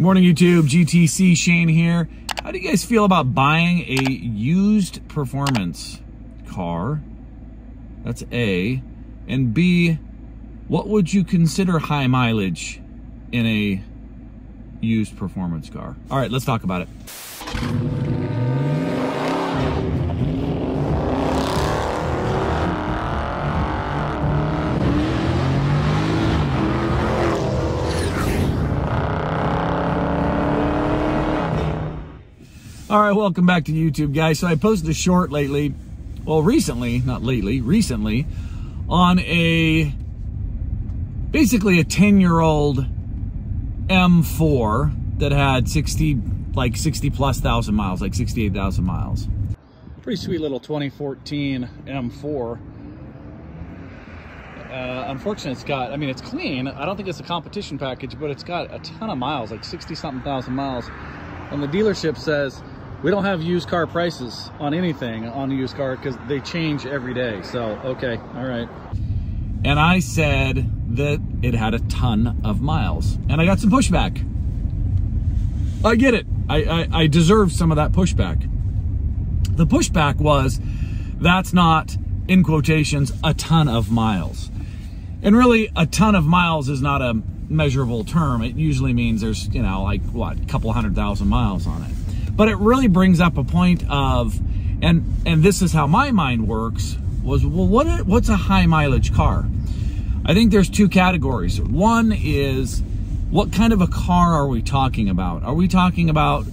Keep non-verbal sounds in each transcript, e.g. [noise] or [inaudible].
Morning YouTube, GTC Shane here. How do you guys feel about buying a used performance car? That's A. And B, what would you consider high mileage in a used performance car? All right, let's talk about it. All right, welcome back to YouTube, guys. So I posted a short lately, well, recently, not lately, recently, on a basically a 10 year old M4 that had 60, like 60 plus thousand miles, like 68,000 miles. Pretty sweet little 2014 M4. Uh, unfortunately, it's got, I mean, it's clean. I don't think it's a competition package, but it's got a ton of miles, like 60 something thousand miles. And the dealership says we don't have used car prices on anything on the used car because they change every day. So, okay, all right. And I said that it had a ton of miles. And I got some pushback. I get it. I, I, I deserve some of that pushback. The pushback was that's not, in quotations, a ton of miles. And really, a ton of miles is not a measurable term. It usually means there's, you know, like what, a couple hundred thousand miles on it. But it really brings up a point of, and and this is how my mind works, was well, what what's a high mileage car? I think there's two categories. One is what kind of a car are we talking about? Are we talking about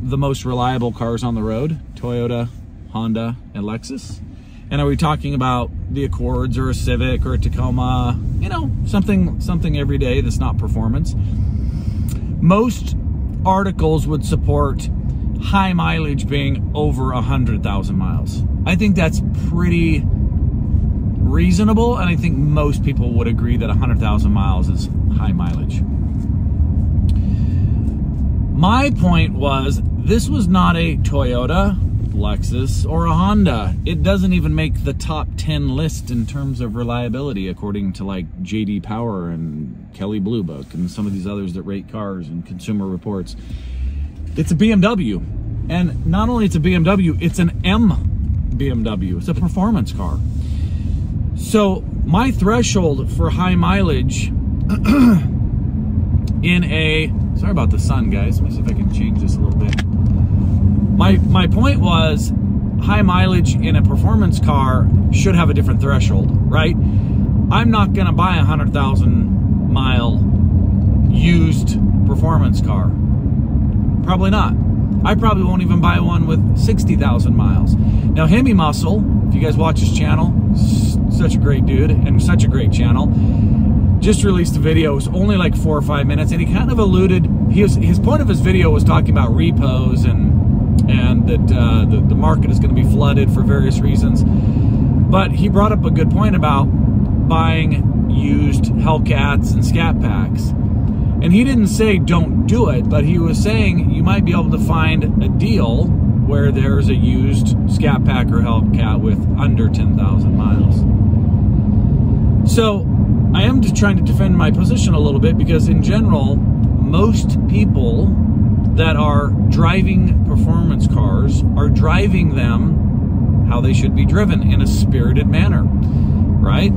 the most reliable cars on the road? Toyota, Honda, and Lexus? And are we talking about the Accords or a Civic or a Tacoma? You know, something something every day that's not performance. Most articles would support high mileage being over a 100,000 miles. I think that's pretty reasonable, and I think most people would agree that 100,000 miles is high mileage. My point was this was not a Toyota, Lexus, or a Honda. It doesn't even make the top 10 list in terms of reliability, according to like JD Power and Kelley Blue Book and some of these others that rate cars and consumer reports. It's a BMW. And not only it's a BMW, it's an M BMW. It's a performance car. So my threshold for high mileage [clears throat] in a sorry about the sun, guys. Let me see if I can change this a little bit. My my point was high mileage in a performance car should have a different threshold, right? I'm not gonna buy a hundred thousand mile used performance car. Probably not. I probably won't even buy one with 60,000 miles. Now, Hemi Muscle, if you guys watch his channel, such a great dude and such a great channel, just released a video. It was only like four or five minutes, and he kind of alluded. He was, his point of his video was talking about repos and and that uh, the, the market is going to be flooded for various reasons. But he brought up a good point about buying used Hellcats and Scat Packs. And he didn't say don't do it, but he was saying you might be able to find a deal where there's a used Scat Pack or Hellcat with under 10,000 miles. So I am just trying to defend my position a little bit because in general, most people that are driving performance cars are driving them how they should be driven in a spirited manner, right?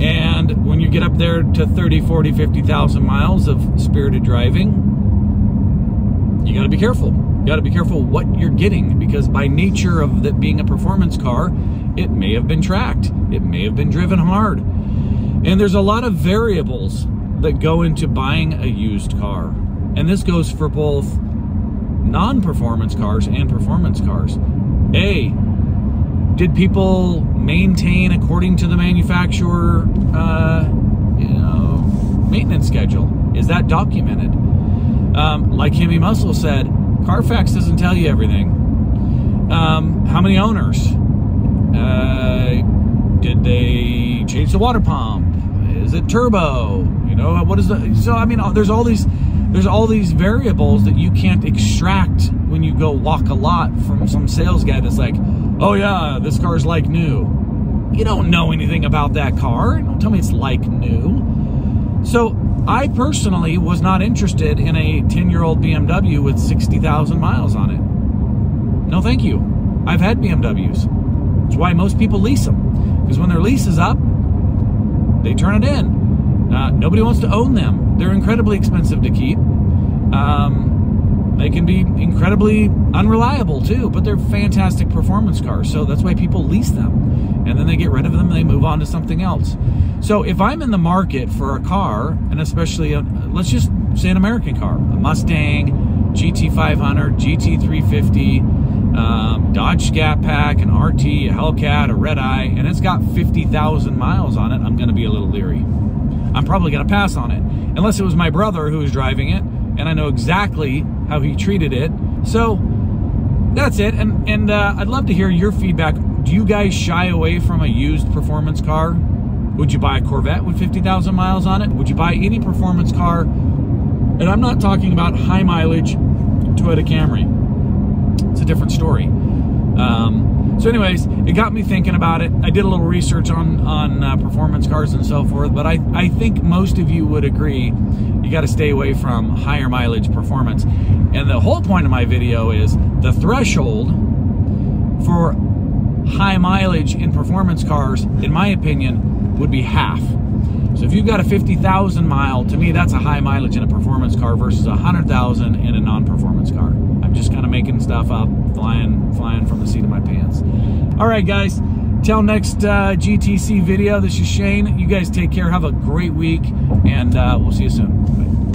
And when you get up there to 30, 40, 50,000 miles of spirited driving, you got to be careful. You got to be careful what you're getting because by nature of that being a performance car, it may have been tracked. It may have been driven hard. And there's a lot of variables that go into buying a used car. And this goes for both non-performance cars and performance cars. A, did people maintain according to the manufacturer, uh, you know, maintenance schedule? Is that documented? Um, like Hemi Muscle said, Carfax doesn't tell you everything. Um, how many owners? Uh, did they change the water pump? Is it turbo? You know, what is the? So I mean, there's all these, there's all these variables that you can't extract when you go walk a lot from some sales guy that's like, oh yeah, this car's like new. You don't know anything about that car. Don't tell me it's like new. So I personally was not interested in a 10 year old BMW with 60,000 miles on it. No, thank you. I've had BMWs. It's why most people lease them. Because when their lease is up, they turn it in. Uh, nobody wants to own them. They're incredibly expensive to keep. Um, they can be incredibly unreliable too, but they're fantastic performance cars. So that's why people lease them. And then they get rid of them and they move on to something else. So if I'm in the market for a car, and especially, a, let's just say an American car, a Mustang, GT500, GT350, um, Dodge Scat Pack, an RT, a Hellcat, a Red Eye, and it's got 50,000 miles on it, I'm going to be a little leery. I'm probably going to pass on it, unless it was my brother who was driving it, and I know exactly how he treated it. So that's it. And and uh, I'd love to hear your feedback. Do you guys shy away from a used performance car? Would you buy a Corvette with 50,000 miles on it? Would you buy any performance car? And I'm not talking about high mileage Toyota Camry. It's a different story. Um, so, anyways, it got me thinking about it. I did a little research on on uh, performance cars and so forth, but I I think most of you would agree you got to stay away from higher mileage performance. And the whole point of my video is the threshold for high mileage in performance cars, in my opinion, would be half. So if you've got a 50,000 mile, to me that's a high mileage in a performance car versus a 100,000 in a non-performance car. Just kind of making stuff up, flying, flying from the seat of my pants. All right, guys. Till next uh, GTC video, this is Shane. You guys take care. Have a great week, and uh, we'll see you soon.